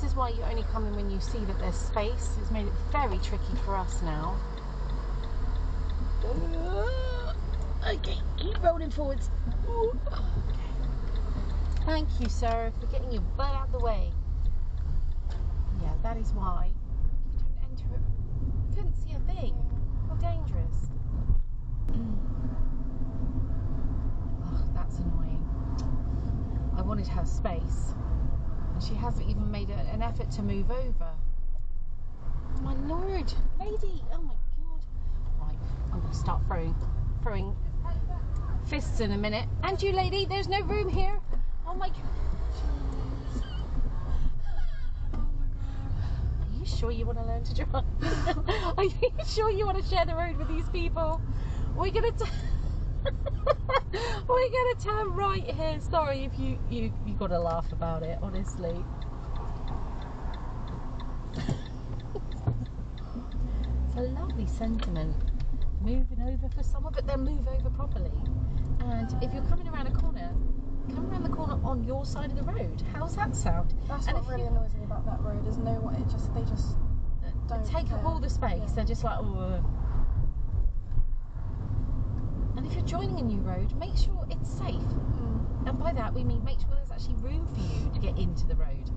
This is why you only come in when you see that there's space. It's made it very tricky for us now. Uh, okay, keep rolling forwards. Okay. Thank you, sir, for getting your butt out of the way. Yeah, that is why you don't enter it. You couldn't see a thing. How dangerous. oh, that's annoying. I wanted her space, she hasn't even made an effort to move over. My lord, lady! Oh my god! Right, I'm to start throwing, throwing fists in a minute. And you, lady, there's no room here. Oh my god. Are you sure you want to learn to drive? Are you sure you want to share the road with these people? We're gonna. We're gonna turn right here. Sorry if you you you got to laugh about it. Honestly. it's a lovely sentiment. Moving over for someone, but then move over properly. And if you're coming around a corner, come around the corner on your side of the road. How's that sound? That's And what really you- annoys me about that road. Is no one. It just they just uh, don't take up all the space. Yeah. They're just like, oh. uh." And if you're joining a new road, make sure it's safe. Mm. And by that we mean make sure there's actually room for you to get into the road.